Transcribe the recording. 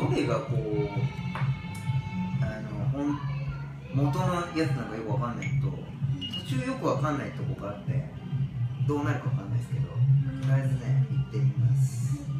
どれがこうあの本元のやつなんかよくわかんないと途中よくわかんないとこがあってどうなるかわかんないですけどとりあえずね行ってみます。